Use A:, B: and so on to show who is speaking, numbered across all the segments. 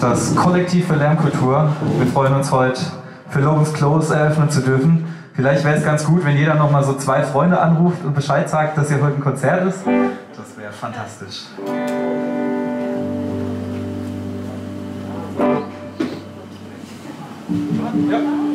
A: das Kollektiv für Lärmkultur. Wir freuen uns heute für Logos Close eröffnen zu dürfen. Vielleicht wäre es ganz gut, wenn jeder nochmal so zwei Freunde anruft und Bescheid sagt, dass hier heute ein Konzert ist. Das wäre fantastisch. Ja.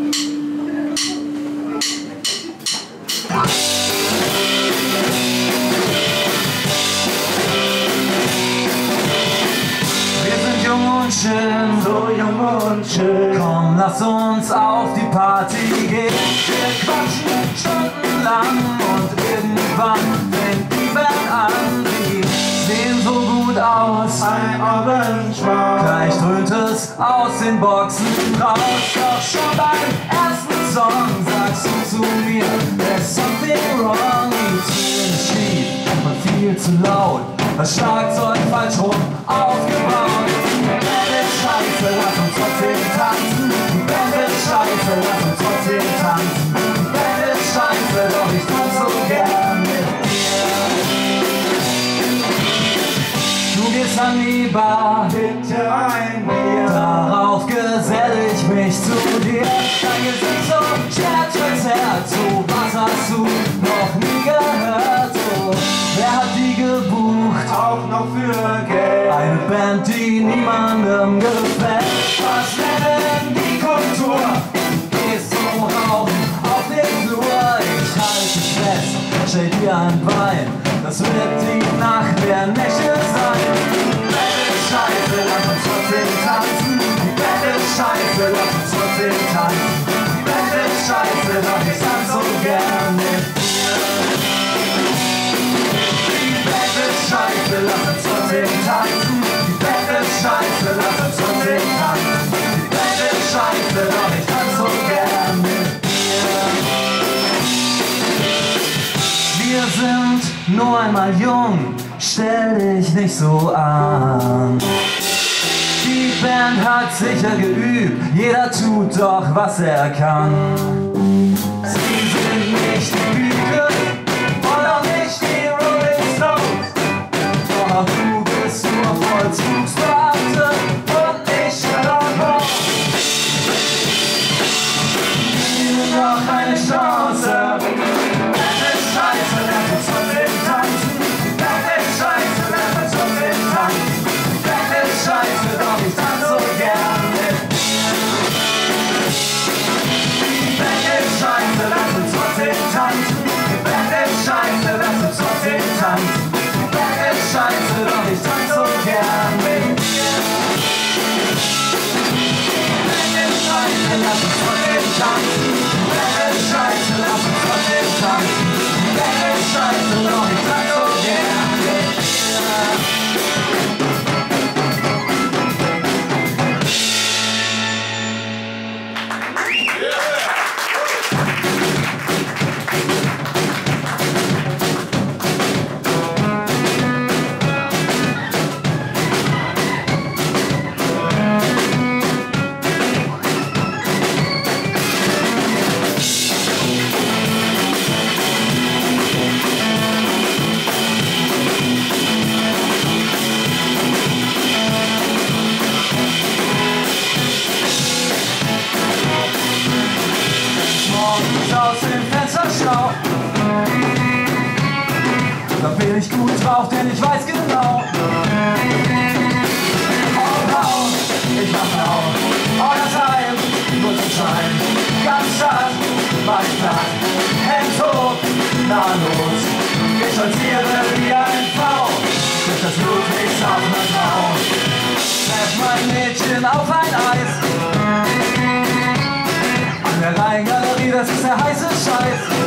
B: Schön, so jung und schön.
A: Komm, lass uns auf die Party gehen. Wir quatschen stundenlang und irgendwann fängt die Band an. Die sehen so gut aus,
B: ein Augenschmaus.
A: Gleich dröhnt es aus den Boxen raus. Doch schon beim ersten Song sagst du zu mir, there's something wrong. Die Töne schief und viel zu laut. Das Schlagzeug falsch rum aufgebaut Bar,
B: bitte ein Bier.
A: Darauf gesell ich mich zu dir. Dein Gesicht so schert verzerrt, so was hast du noch nie gehört. So, wer hat die gebucht?
B: Auch noch für Geld.
A: Eine Band, die niemandem gefällt.
B: Was nennen die Kultur?
A: Gehst zum Rauchen auf den Flur. Ich halte fest, stell dir ein Bein. Das wird die Nacht der Nächte Scheiße, lass uns trotzdem tanzen. Die Band ist scheiße, doch ich tanze so gern mit dir. Die Band ist scheiße, lass uns trotzdem tanzen. Die Band ist scheiße, lass uns trotzdem tanzen. Die Band ist scheiße, doch ich tanze so gern mit dir. Wir sind nur einmal jung, stell dich nicht so an. Band hat sicher geübt, jeder tut doch, was er kann. Band ist Da bin ich gut drauf, denn ich weiß genau. Oh, wow, ich mach. All das Heim, muss es sein. Ganz mach ich platt. Hängt hoch, na los. Ich stolziere wie ein V. Durch das Ludwigs auf mein Traum. Treff mein Mädchen auf ein Eis. An der Rheingalerie, das ist der heiße Scheiß.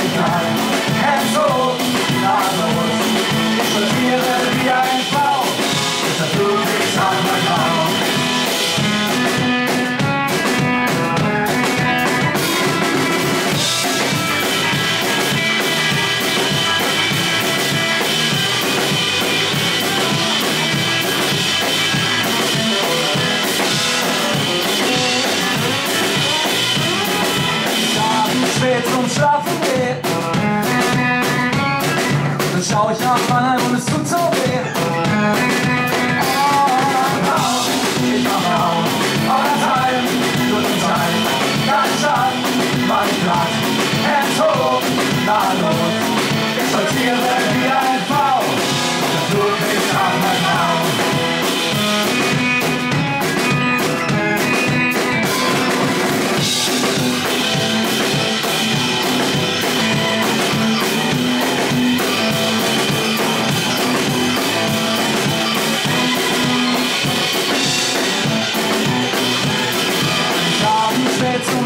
A: Mach ich rein, Hands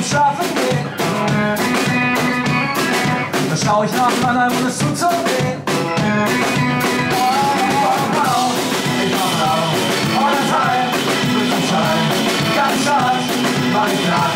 A: schlafen gehen. Da schau ich nach Mannheim und es tut so weh. Oh, oh, ganz scharf, war ich nah.